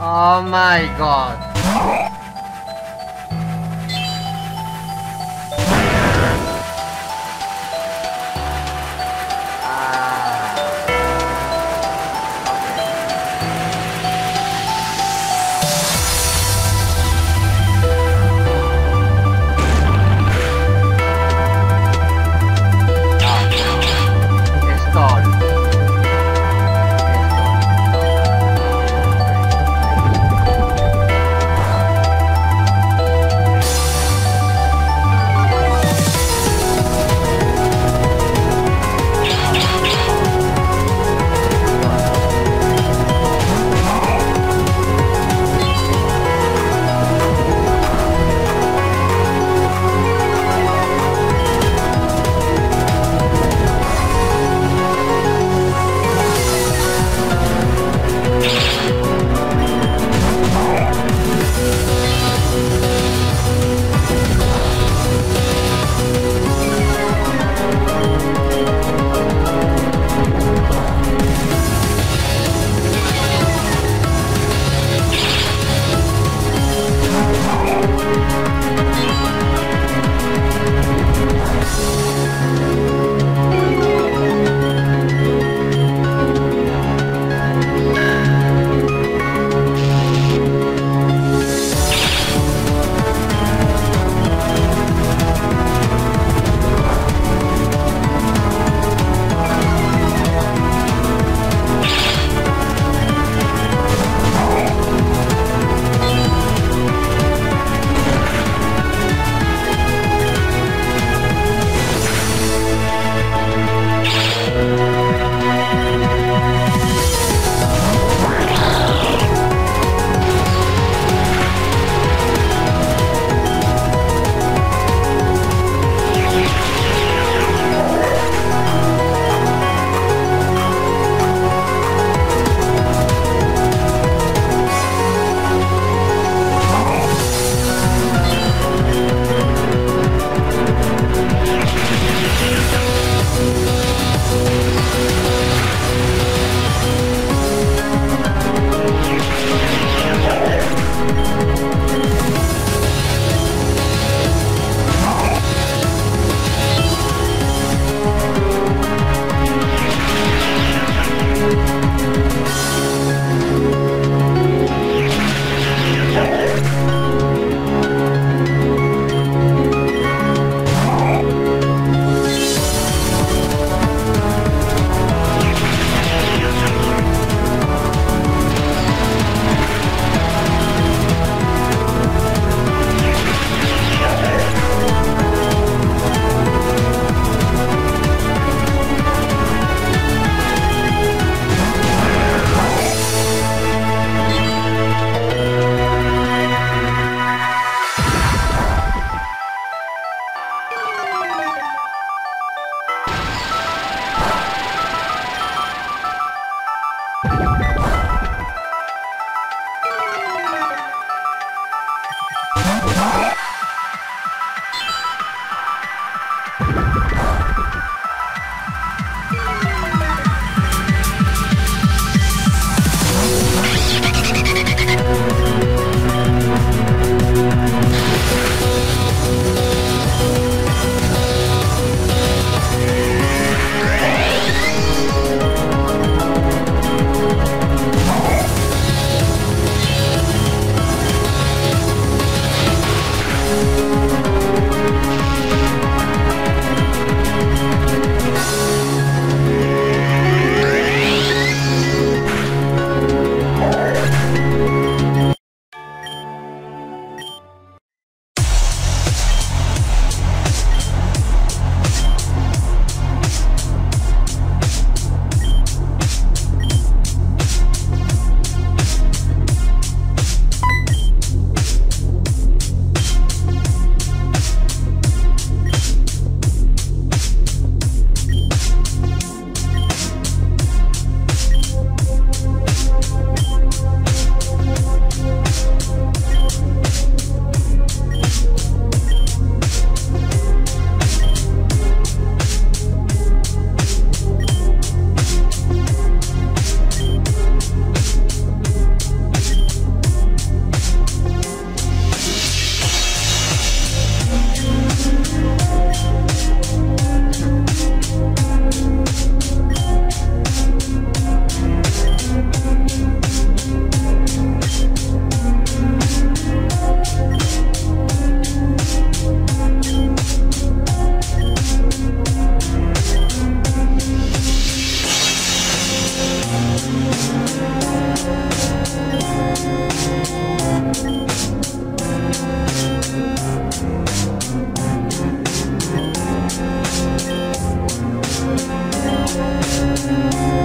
Oh my god.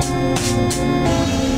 Música